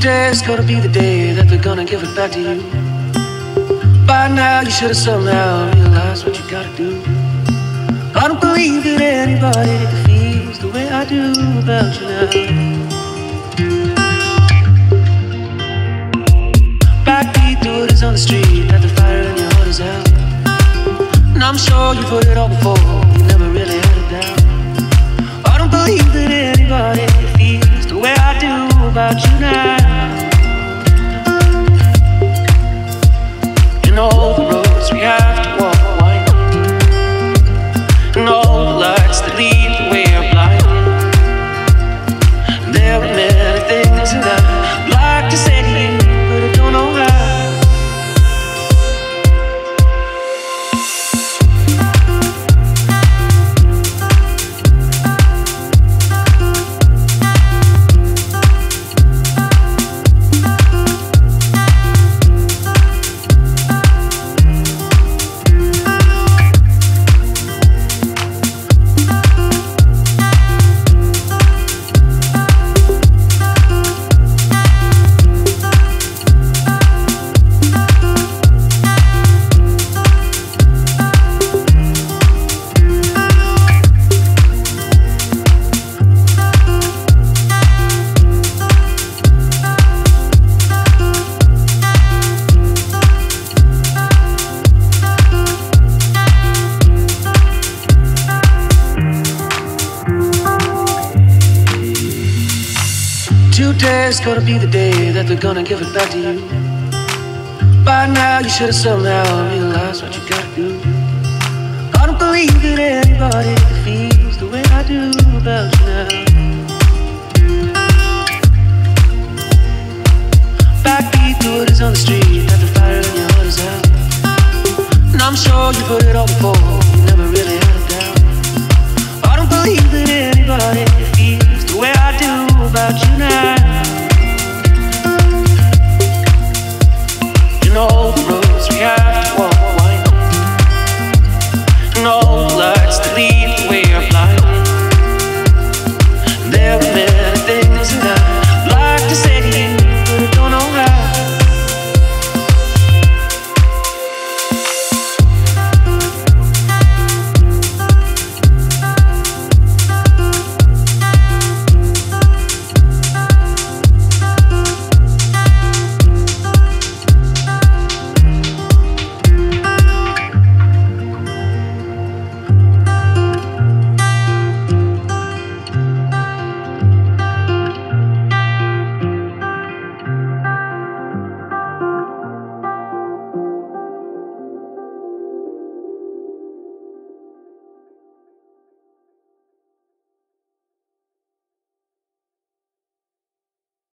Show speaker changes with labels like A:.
A: Today's gonna be the day that they're gonna give it back to you. By now, you should have somehow realized what you gotta do. I don't believe that anybody feels the way I do about you now. Backbeat is on the street, that the fire in your heart is out. And I'm sure you've heard it all before, you never really had it down. I don't believe that anybody feels the way I do about you now. Today's gonna be the day that they're gonna give it back to you. By now, you should have somehow realized what you gotta do. I don't believe that anybody feels the way I do about you now. Backbeat it is on the street, that the fire in your heart is out. And I'm sure you've heard it all before,